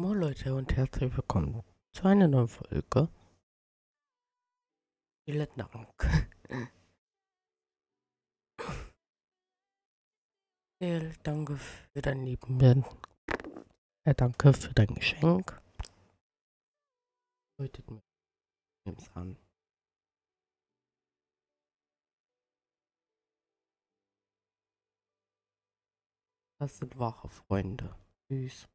Moin Leute und herzlich willkommen zu einer neuen Folge. Vielen Dank. Vielen Danke für dein Leben. Ja, danke für dein Geschenk. Heute mir an. Das sind wahre Freunde. Tschüss.